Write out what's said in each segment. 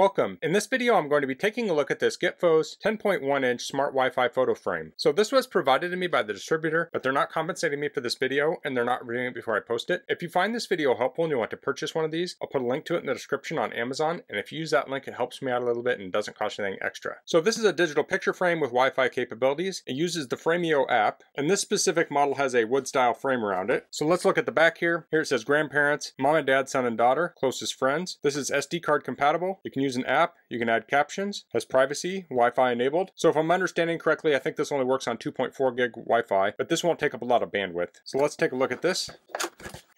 Welcome. In this video I'm going to be taking a look at this Gitfos 10.1 inch smart Wi-Fi photo frame. So this was provided to me by the distributor, but they're not compensating me for this video and they're not reviewing it before I post it. If you find this video helpful and you want to purchase one of these, I'll put a link to it in the description on Amazon and if you use that link it helps me out a little bit and doesn't cost anything extra. So this is a digital picture frame with Wi-Fi capabilities. It uses the Frameo app and this specific model has a wood style frame around it. So let's look at the back here. Here it says grandparents, mom and dad, son and daughter, closest friends. This is SD card compatible. You can use an app, you can add captions, has privacy, Wi-Fi enabled. So if I'm understanding correctly, I think this only works on 2.4 gig Wi-Fi, but this won't take up a lot of bandwidth. So let's take a look at this.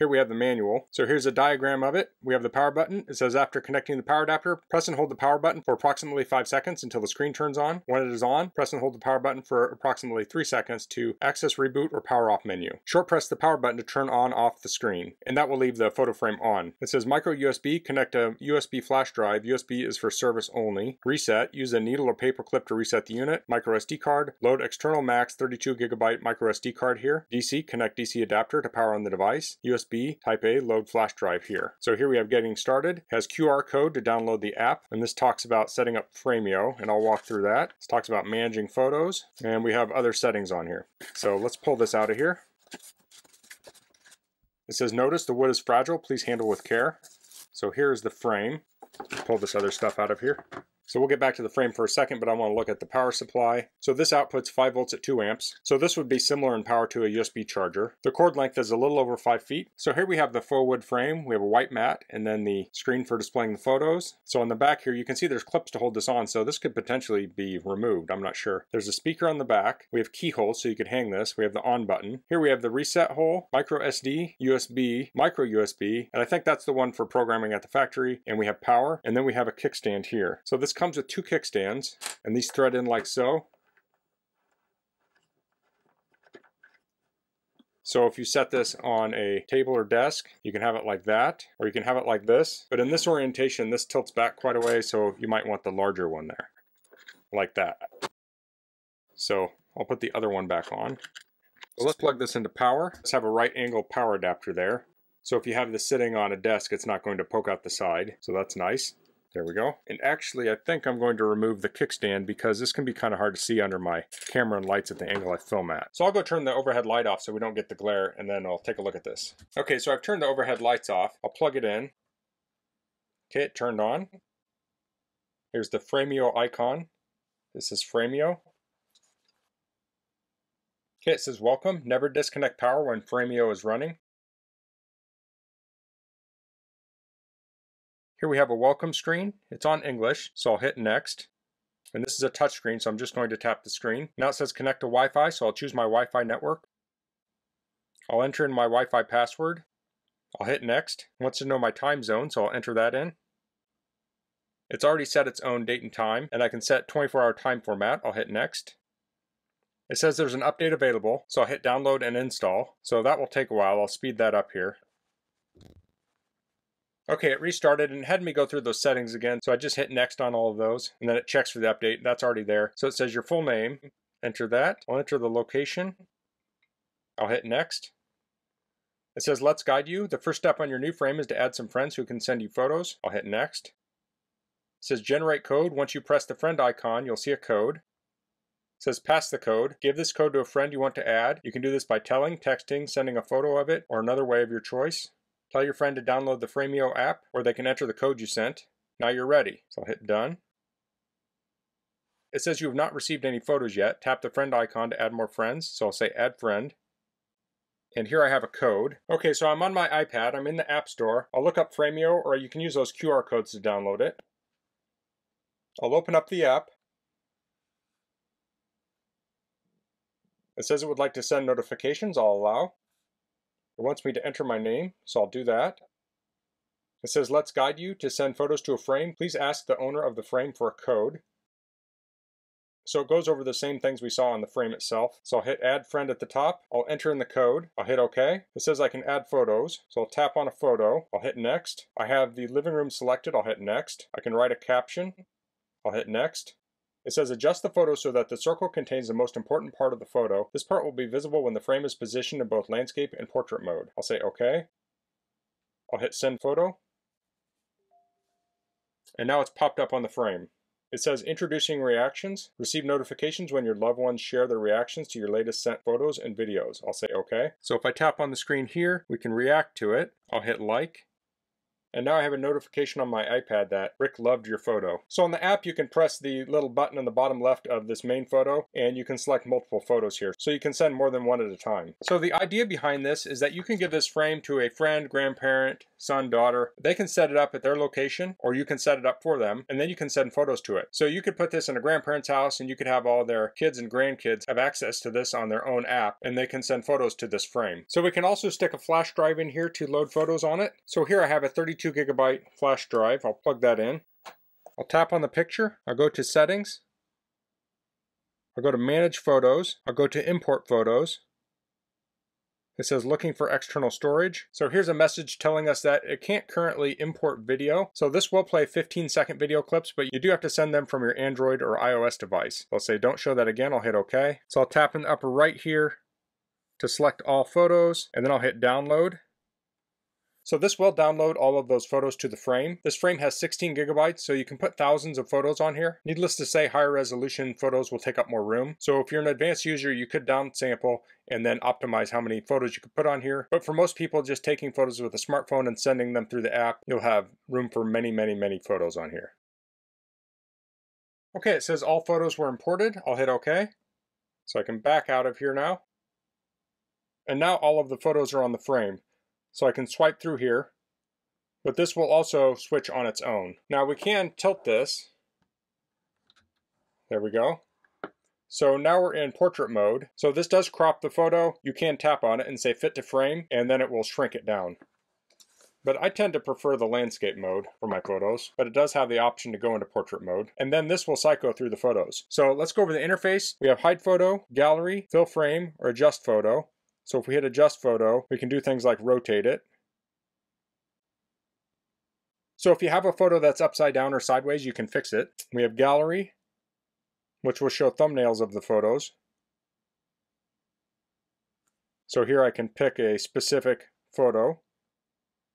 Here we have the manual. So here's a diagram of it. We have the power button. It says after connecting the power adapter, press and hold the power button for approximately 5 seconds until the screen turns on. When it is on, press and hold the power button for approximately 3 seconds to access reboot or power off menu. Short press the power button to turn on off the screen, and that will leave the photo frame on. It says micro USB, connect a USB flash drive. USB is for service only. Reset, use a needle or paper clip to reset the unit. Micro SD card, load external max 32 gigabyte micro SD card here. DC, connect DC adapter to power on the device. USB, type A, load flash drive here. So here we have getting started, has QR code to download the app, and this talks about setting up Frameo, and I'll walk through that. This talks about managing photos, and we have other settings on here. So let's pull this out of here. It says, notice the wood is fragile, please handle with care. So here's the frame. Pull this other stuff out of here. So we'll get back to the frame for a second, but I want to look at the power supply. So this outputs 5 volts at 2 amps. So this would be similar in power to a USB charger. The cord length is a little over 5 feet. So here we have the faux wood frame. We have a white mat and then the screen for displaying the photos. So on the back here, you can see there's clips to hold this on. So this could potentially be removed. I'm not sure. There's a speaker on the back. We have keyholes so you could hang this. We have the on button. Here we have the reset hole, micro SD, USB, micro USB. And I think that's the one for programming at the factory. And we have power. And then we have a kickstand here. So this comes with two kickstands, and these thread in like so. So if you set this on a table or desk, you can have it like that, or you can have it like this. But in this orientation, this tilts back quite a way, so you might want the larger one there, like that. So I'll put the other one back on. So let's plug this into power. Let's have a right angle power adapter there. So if you have this sitting on a desk, it's not going to poke out the side, so that's nice. There we go. And actually, I think I'm going to remove the kickstand because this can be kind of hard to see under my camera and lights at the angle I film at. So I'll go turn the overhead light off so we don't get the glare and then I'll take a look at this. Okay, so I've turned the overhead lights off. I'll plug it in. Okay, it turned on. Here's the Frameo icon. This is Frameo. Okay, it says welcome. Never disconnect power when Frameo is running. Here we have a welcome screen. It's on English, so I'll hit next. And this is a touch screen, so I'm just going to tap the screen. Now it says connect to Wi-Fi, so I'll choose my Wi-Fi network. I'll enter in my Wi-Fi password. I'll hit next. It wants to know my time zone, so I'll enter that in. It's already set its own date and time, and I can set 24-hour time format. I'll hit next. It says there's an update available, so I'll hit download and install. So that will take a while. I'll speed that up here. Okay, it restarted and had me go through those settings again. So I just hit next on all of those and then it checks for the update. That's already there. So it says your full name. Enter that. I'll enter the location. I'll hit next. It says let's guide you. The first step on your new frame is to add some friends who can send you photos. I'll hit next. It says generate code. Once you press the friend icon, you'll see a code. It says pass the code. Give this code to a friend you want to add. You can do this by telling, texting, sending a photo of it, or another way of your choice. Tell your friend to download the Frameo app or they can enter the code you sent. Now you're ready. So I'll hit done. It says you have not received any photos yet. Tap the friend icon to add more friends. So I'll say add friend. And here I have a code. Okay, so I'm on my iPad. I'm in the App Store. I'll look up Frameo or you can use those QR codes to download it. I'll open up the app. It says it would like to send notifications. I'll allow. It wants me to enter my name, so I'll do that. It says, let's guide you to send photos to a frame. Please ask the owner of the frame for a code. So it goes over the same things we saw on the frame itself. So I'll hit add friend at the top. I'll enter in the code. I'll hit OK. It says I can add photos. So I'll tap on a photo. I'll hit next. I have the living room selected. I'll hit next. I can write a caption. I'll hit next. It says adjust the photo so that the circle contains the most important part of the photo. This part will be visible when the frame is positioned in both landscape and portrait mode. I'll say OK. I'll hit send photo. and now it's popped up on the frame. It says introducing reactions. Receive notifications when your loved ones share their reactions to your latest sent photos and videos. I'll say okay. So if I tap on the screen here, we can react to it. I'll hit like. And now I have a notification on my iPad that Rick loved your photo. So on the app, you can press the little button in the bottom left of this main photo, and you can select multiple photos here. So you can send more than one at a time. So the idea behind this is that you can give this frame to a friend, grandparent, son, daughter. They can set it up at their location, or you can set it up for them, and then you can send photos to it. So you could put this in a grandparent's house, and you could have all their kids and grandkids have access to this on their own app, and they can send photos to this frame. So we can also stick a flash drive in here to load photos on it. So here I have a 32 gigabyte flash drive. I'll plug that in. I'll tap on the picture. I'll go to settings. I'll go to manage photos. I'll go to import photos. It says looking for external storage. So here's a message telling us that it can't currently import video. So this will play 15 second video clips, but you do have to send them from your Android or iOS device. I'll say don't show that again, I'll hit OK. So I'll tap in the upper right here to select all photos, and then I'll hit download. So this will download all of those photos to the frame. This frame has 16 gigabytes, so you can put thousands of photos on here. Needless to say, higher resolution photos will take up more room. So if you're an advanced user, you could downsample and then optimize how many photos you could put on here. But for most people, just taking photos with a smartphone and sending them through the app, you'll have room for many, many, many photos on here. Okay, it says all photos were imported. I'll hit OK. So I can back out of here now. And now all of the photos are on the frame. So I can swipe through here, but this will also switch on its own. Now we can tilt this. There we go. So now we're in portrait mode. So this does crop the photo. You can tap on it and say fit to frame, and then it will shrink it down. But I tend to prefer the landscape mode for my photos, but it does have the option to go into portrait mode. And then this will cycle through the photos. So let's go over the interface. We have hide photo, gallery, fill frame, or adjust photo. So if we hit adjust photo, we can do things like rotate it. So if you have a photo that's upside down or sideways, you can fix it. We have gallery, which will show thumbnails of the photos. So here I can pick a specific photo.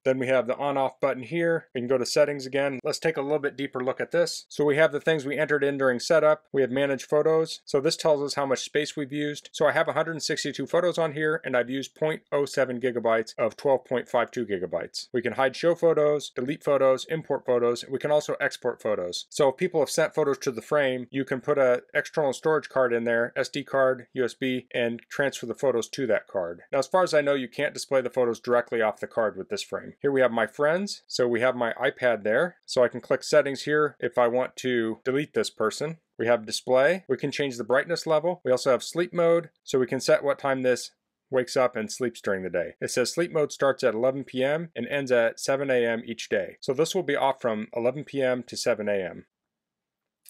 Then we have the on off button here. We can go to settings again. Let's take a little bit deeper look at this. So we have the things we entered in during setup. We have manage photos. So this tells us how much space we've used. So I have 162 photos on here and I've used 0.07 gigabytes of 12.52 gigabytes. We can hide show photos, delete photos, import photos. We can also export photos. So if people have sent photos to the frame, you can put an external storage card in there, SD card, USB, and transfer the photos to that card. Now as far as I know, you can't display the photos directly off the card with this frame. Here we have my friends. So we have my iPad there. So I can click settings here if I want to delete this person. We have display. We can change the brightness level. We also have sleep mode. So we can set what time this wakes up and sleeps during the day. It says sleep mode starts at 11 p.m. and ends at 7 a.m. each day. So this will be off from 11 p.m. to 7 a.m.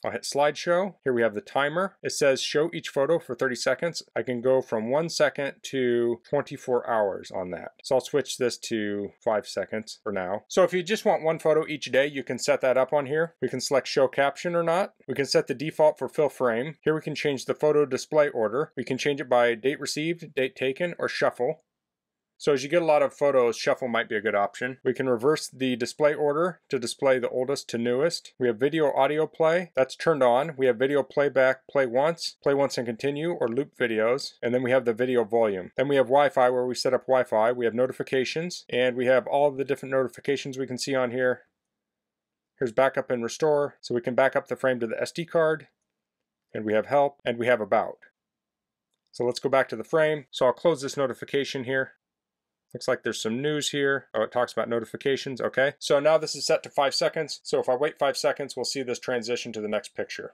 I'll hit slideshow. Here we have the timer. It says show each photo for 30 seconds. I can go from one second to 24 hours on that. So I'll switch this to five seconds for now. So if you just want one photo each day, you can set that up on here. We can select show caption or not. We can set the default for fill frame. Here we can change the photo display order. We can change it by date received, date taken, or shuffle. So as you get a lot of photos, shuffle might be a good option. We can reverse the display order to display the oldest to newest. We have video audio play, that's turned on. We have video playback, play once, play once and continue, or loop videos. And then we have the video volume. Then we have Wi-Fi where we set up Wi-Fi. We have notifications, and we have all the different notifications we can see on here. Here's backup and restore, so we can back up the frame to the SD card. And we have help, and we have about. So let's go back to the frame. So I'll close this notification here. Looks like there's some news here. Oh, it talks about notifications. Okay. So now this is set to five seconds. So if I wait five seconds, we'll see this transition to the next picture.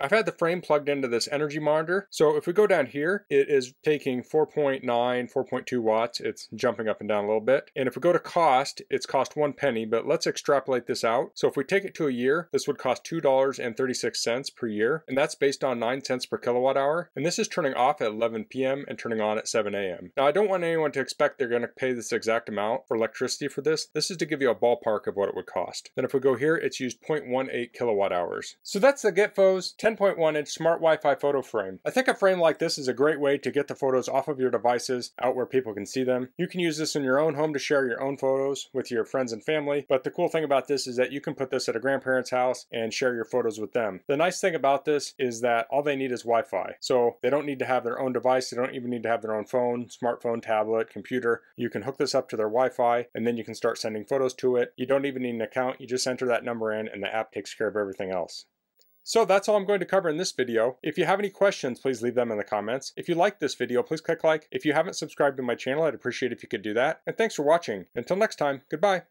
I've had the frame plugged into this energy monitor. So if we go down here, it is taking 4.9, 4.2 watts. It's jumping up and down a little bit. And if we go to cost, it's cost one penny, but let's extrapolate this out. So if we take it to a year, this would cost $2.36 per year. And that's based on 9 cents per kilowatt hour. And this is turning off at 11 p.m. and turning on at 7 a.m. Now I don't want anyone to expect they're going to pay this exact amount for electricity for this. This is to give you a ballpark of what it would cost. Then if we go here, it's used 0.18 kilowatt hours. So that's the Gitfos 10 10.1 inch smart Wi-Fi photo frame. I think a frame like this is a great way to get the photos off of your devices out where people can see them. You can use this in your own home to share your own photos with your friends and family, but the cool thing about this is that you can put this at a grandparent's house and share your photos with them. The nice thing about this is that all they need is Wi-Fi. So they don't need to have their own device, they don't even need to have their own phone, smartphone, tablet, computer. You can hook this up to their Wi-Fi and then you can start sending photos to it. You don't even need an account, you just enter that number in and the app takes care of everything else. So that's all I'm going to cover in this video. If you have any questions, please leave them in the comments. If you liked this video, please click like. If you haven't subscribed to my channel, I'd appreciate if you could do that. And thanks for watching. Until next time, goodbye.